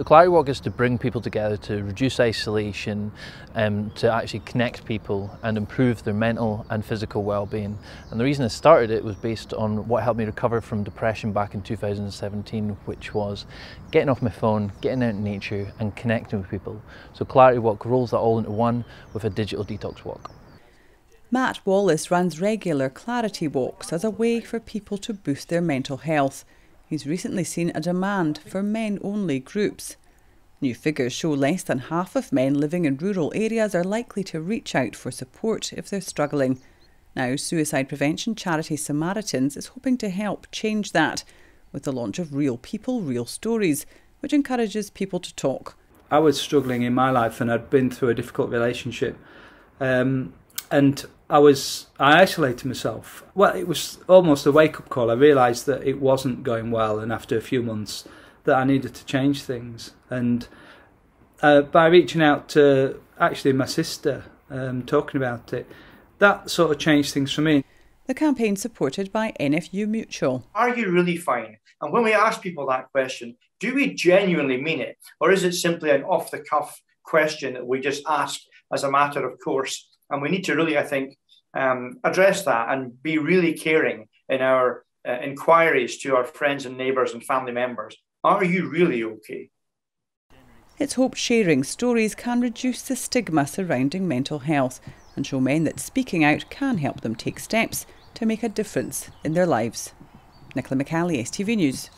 The Clarity Walk is to bring people together to reduce isolation, um, to actually connect people and improve their mental and physical well-being. And the reason I started it was based on what helped me recover from depression back in 2017, which was getting off my phone, getting out in nature and connecting with people. So Clarity Walk rolls that all into one with a digital detox walk. Matt Wallace runs regular Clarity Walks as a way for people to boost their mental health. He's recently seen a demand for men only groups. New figures show less than half of men living in rural areas are likely to reach out for support if they're struggling. Now, suicide prevention charity Samaritans is hoping to help change that with the launch of Real People, Real Stories, which encourages people to talk. I was struggling in my life and I'd been through a difficult relationship. Um, and I was I isolated myself. Well, it was almost a wake up call. I realised that it wasn't going well, and after a few months, that I needed to change things. And uh, by reaching out to actually my sister, um, talking about it, that sort of changed things for me. The campaign supported by NFU Mutual. Are you really fine? And when we ask people that question, do we genuinely mean it, or is it simply an off the cuff question that we just ask as a matter of course? And we need to really, I think, um, address that and be really caring in our uh, inquiries to our friends and neighbours and family members. Are you really okay? It's hoped sharing stories can reduce the stigma surrounding mental health and show men that speaking out can help them take steps to make a difference in their lives. Nicola McCally, STV News.